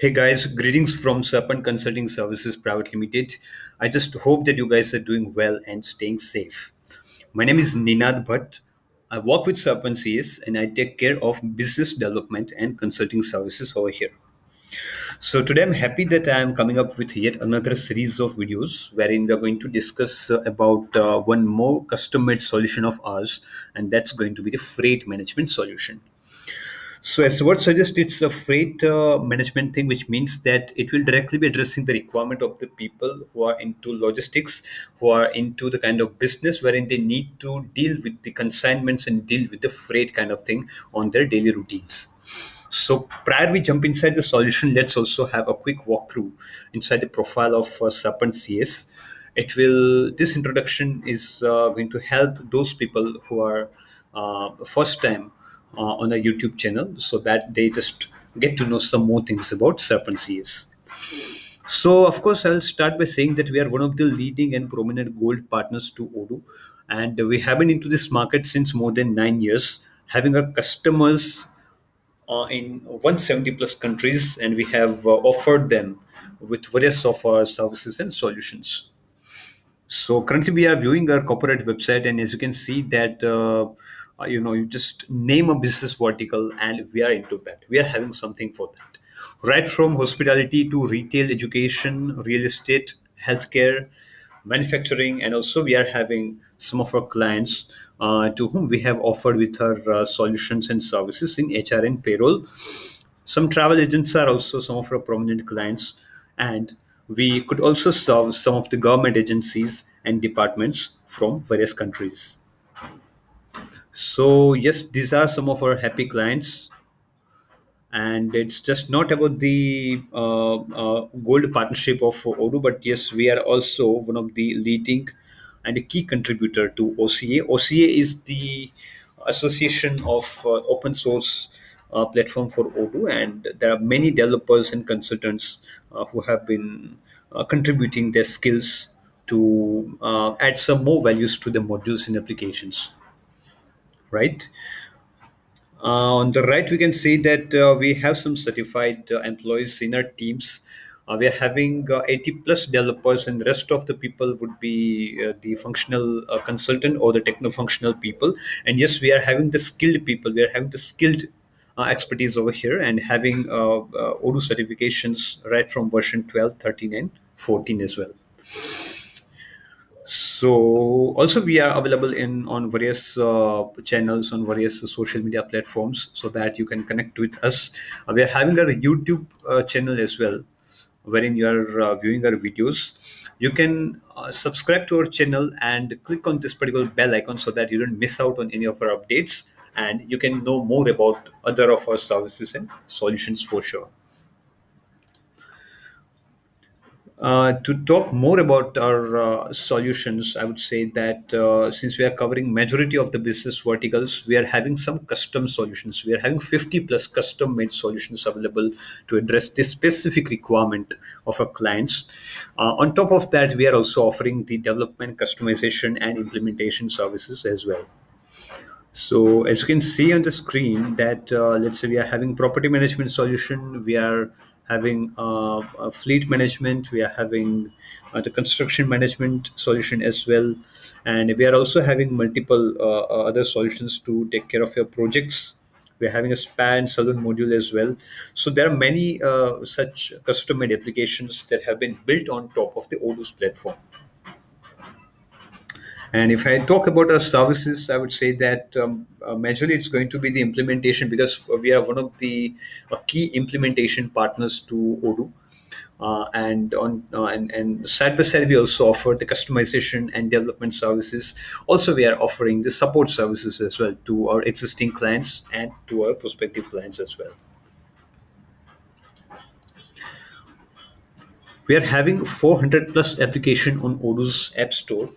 Hey guys, greetings from Serpent Consulting Services Private Limited. I just hope that you guys are doing well and staying safe. My name is Ninad Bhatt. I work with Serpent CS and I take care of business development and consulting services over here. So today I'm happy that I am coming up with yet another series of videos wherein we are going to discuss uh, about uh, one more custom-made solution of ours, and that's going to be the freight management solution. So, as word suggests, it's a freight uh, management thing, which means that it will directly be addressing the requirement of the people who are into logistics, who are into the kind of business wherein they need to deal with the consignments and deal with the freight kind of thing on their daily routines. So, prior we jump inside the solution, let's also have a quick walkthrough inside the profile of uh, Serpent CS. It will. This introduction is uh, going to help those people who are uh, first time uh, on a YouTube channel so that they just get to know some more things about Serpent CS. So, of course, I'll start by saying that we are one of the leading and prominent gold partners to Odoo, and we have been into this market since more than nine years, having our customers uh, in 170 plus countries, and we have uh, offered them with various of our services and solutions. So currently we are viewing our corporate website, and as you can see that uh, uh, you know you just name a business vertical, and we are into that. We are having something for that, right from hospitality to retail, education, real estate, healthcare, manufacturing, and also we are having some of our clients uh, to whom we have offered with our uh, solutions and services in HR and payroll. Some travel agents are also some of our prominent clients, and we could also serve some of the government agencies and departments from various countries. So, yes, these are some of our happy clients. And it's just not about the uh, uh, gold partnership of Odoo, but yes, we are also one of the leading and a key contributor to OCA. OCA is the association of uh, open source uh, platform for Odoo, and there are many developers and consultants uh, who have been uh, contributing their skills to add some more values to the modules and applications right? Uh, on the right, we can see that uh, we have some certified uh, employees in our teams. Uh, we are having uh, 80 plus developers, and the rest of the people would be uh, the functional consultant or the techno functional people. And yes, we are having the skilled people, we are having the skilled expertise over here and having uh, Odoo certifications right from version 12, 13, and 14 as well. So also we are available in on various uh, channels on various social media platforms so that you can connect with us. Uh, we are having a YouTube uh, channel as well, wherein you are uh, viewing our videos. You can uh, subscribe to our channel and click on this particular bell icon so that you don't miss out on any of our updates and you can know more about other of our services and solutions for sure. Uh, to talk more about our uh, solutions, I would say that uh, since we are covering majority of the business verticals, we are having some custom solutions. We are having 50 plus custom made solutions available to address this specific requirement of our clients. Uh, on top of that, we are also offering the development, customization, and implementation services as well. So as you can see on the screen that uh, let's say we are having property management solution, we are having uh, fleet management, we are having uh, the construction management solution as well, and we are also having multiple uh, uh, other solutions to take care of your projects. We are having a span saloon module as well. So there are many uh, such custom-made applications that have been built on top of the Odoo's platform. And if I talk about our services, I would say that um, uh, majorly it's going to be the implementation because we are one of the uh, key implementation partners to Odoo. Uh, and on uh, and, and side by side we also offer the customization and development services. Also we are offering the support services as well to our existing clients and to our prospective clients as well. We are having 400 plus application on odoo's app store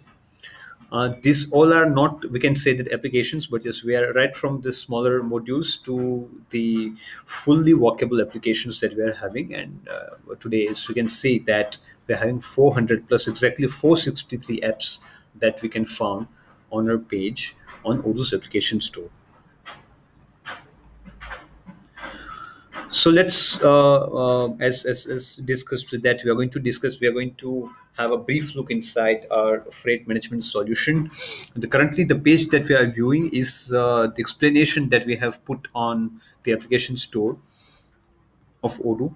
uh, these all are not, we can say that applications, but yes, we are right from the smaller modules to the fully workable applications that we are having. And uh, today, as we can see that we're having 400 plus exactly 463 apps that we can find on our page on Odoo's application store. So let's, uh, uh, as, as, as discussed with that we are going to discuss, we are going to have a brief look inside our freight management solution. The, currently, the page that we are viewing is uh, the explanation that we have put on the application store of Odoo.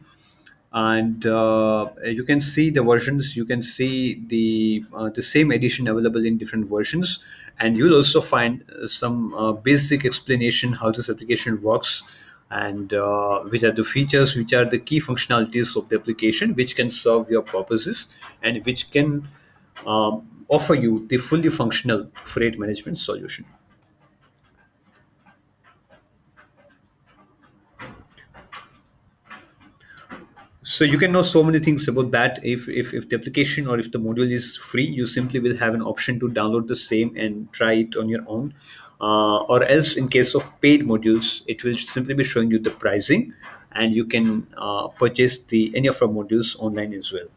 And uh, you can see the versions you can see the uh, the same edition available in different versions. And you'll also find uh, some uh, basic explanation how this application works and uh, which are the features which are the key functionalities of the application which can serve your purposes and which can um, offer you the fully functional freight management solution so you can know so many things about that. If, if if the application or if the module is free you simply will have an option to download the same and try it on your own. Uh, or else in case of paid modules it will simply be showing you the pricing and you can uh, purchase the any of our modules online as well.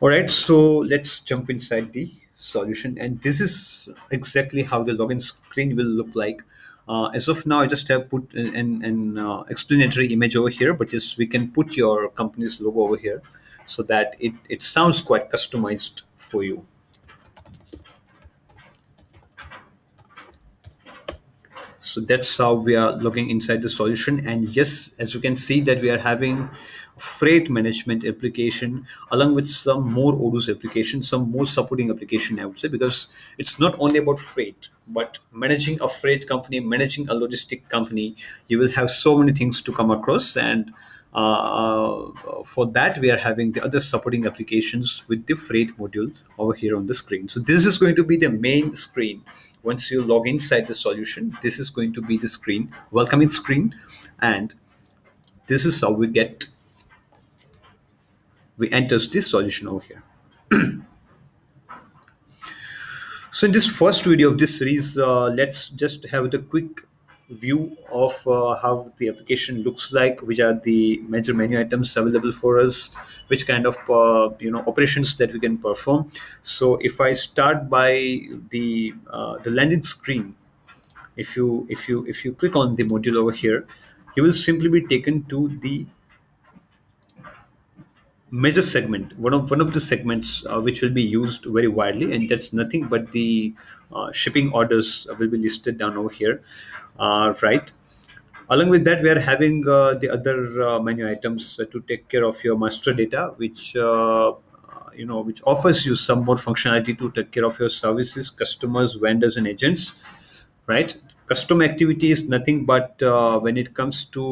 All right so let's jump inside the solution. And this is exactly how the login screen will look like as of now, I just have put an, an, an uh, explanatory image over here, but yes, we can put your company's logo over here so that it, it sounds quite customized for you. So that's how we are looking inside the solution. And yes, as you can see that we are having freight management application along with some more Odoo's application, some more supporting application, I would say, because it's not only about freight, but managing a freight company, managing a logistic company, you will have so many things to come across. And uh, for that, we are having the other supporting applications with the freight module over here on the screen. So this is going to be the main screen. Once you log inside the solution, this is going to be the screen, welcoming screen. And this is how we get we enters this solution over here. so in this first video of this series, uh, let's just have the quick view of uh, how the application looks like, which are the major menu items available for us, which kind of uh, you know operations that we can perform. So if I start by the uh, the landing screen, if you if you if you click on the module over here, you will simply be taken to the major segment one of one of the segments uh, which will be used very widely and that's nothing but the uh, shipping orders will be listed down over here. Uh, right. Along with that we are having uh, the other uh, menu items to take care of your master data which uh, you know which offers you some more functionality to take care of your services customers vendors and agents. Right custom activity is nothing but uh, when it comes to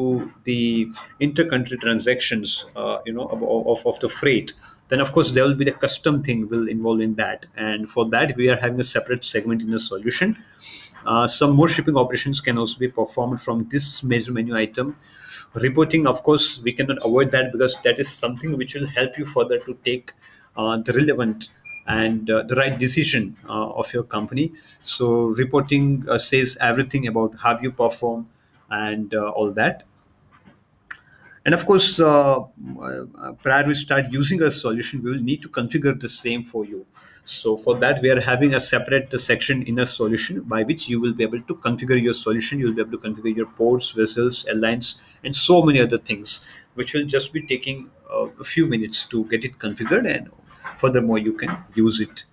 the inter-country transactions uh, you know of, of the freight then of course there will be the custom thing will involve in that. And for that we are having a separate segment in the solution. Uh, some more shipping operations can also be performed from this major menu item. Reporting of course we cannot avoid that because that is something which will help you further to take uh, the relevant and uh, the right decision uh, of your company. So reporting uh, says everything about how you perform and uh, all that. And of course, uh, uh, prior we start using a solution, we will need to configure the same for you. So for that, we are having a separate section in a solution by which you will be able to configure your solution. You'll be able to configure your ports, vessels, airlines, and so many other things, which will just be taking a few minutes to get it configured and furthermore you can use it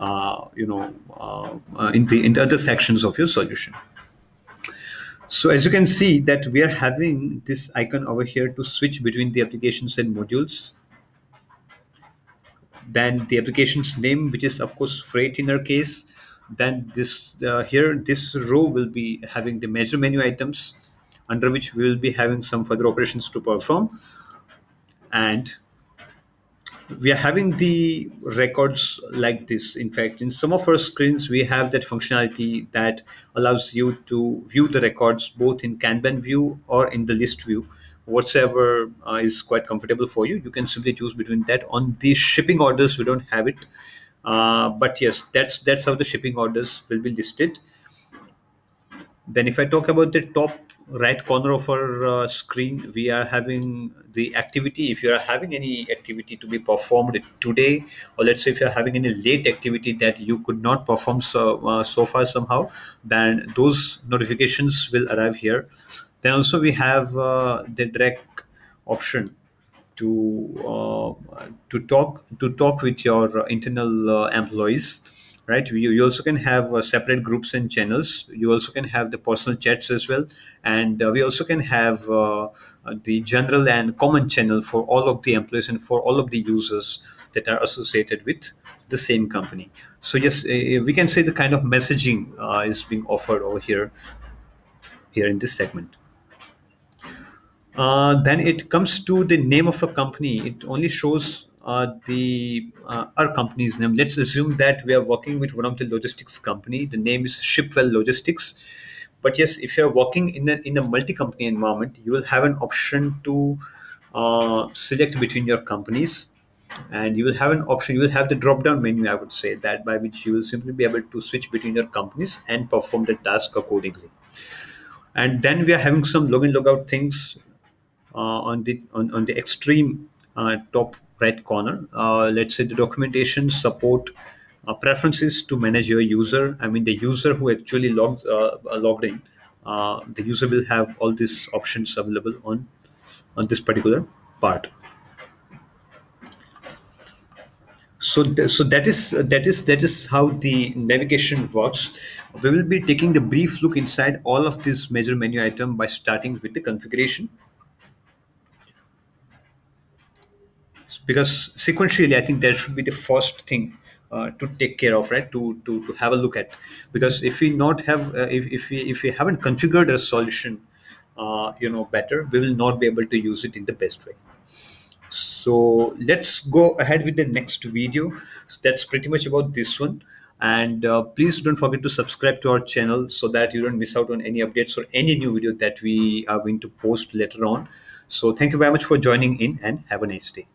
uh, you know uh, uh, in the in the other sections of your solution. So as you can see that we are having this icon over here to switch between the applications and modules. Then the application's name which is of course freight in our case. Then this uh, here this row will be having the major menu items under which we will be having some further operations to perform. And we are having the records like this. In fact in some of our screens we have that functionality that allows you to view the records both in kanban view or in the list view. Whatever uh, is quite comfortable for you you can simply choose between that. On the shipping orders we don't have it. Uh, but yes that's that's how the shipping orders will be listed. Then if i talk about the top right corner of our uh, screen, we are having the activity. If you are having any activity to be performed today, or let's say if you're having any late activity that you could not perform so, uh, so far somehow, then those notifications will arrive here. Then also we have uh, the direct option to uh, to talk to talk with your internal uh, employees right? You, you also can have uh, separate groups and channels. You also can have the personal chats as well. And uh, we also can have uh, the general and common channel for all of the employees and for all of the users that are associated with the same company. So yes uh, we can say the kind of messaging uh, is being offered over here here in this segment. Uh, then it comes to the name of a company. It only shows uh, the uh, our company's name. Let's assume that we are working with one of the logistics company. The name is Shipwell Logistics. But yes, if you are working in a in a multi-company environment, you will have an option to uh, select between your companies, and you will have an option. You will have the drop-down menu. I would say that by which you will simply be able to switch between your companies and perform the task accordingly and then we are having some login logout things uh, on the on, on the extreme uh, top right corner. Uh, let's say the documentation support uh, preferences to manage your user. I mean, the user who actually logged uh, logged in, uh, the user will have all these options available on on this particular part. So, th- so that is that is that is how the navigation works. We will be taking the brief look inside all of these major menu item by starting with the configuration because sequentially i think that should be the first thing uh, to take care of right? To, to to have a look at. Because if we not have uh, if, if we if we haven't configured a solution uh, you know better we will not be able to use it in the best way. So let's go ahead with the next video. So that's pretty much about this one. And uh, please don't forget to subscribe to our channel so that you don't miss out on any updates or any new video that we are going to post later on. So thank you very much for joining in and have a nice day